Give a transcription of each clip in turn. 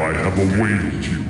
I have awaited you.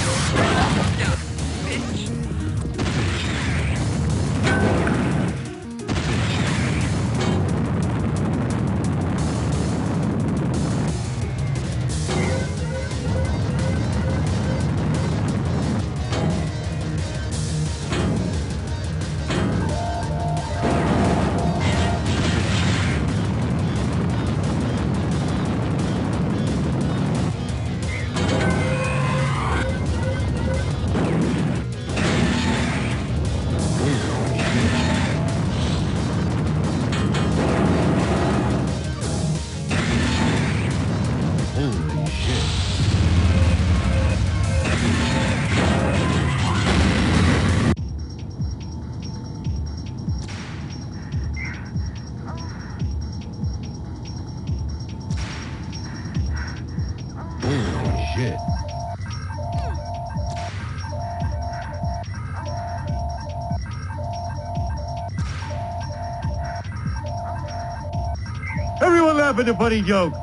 Holy shit. Everyone laugh at the funny joke.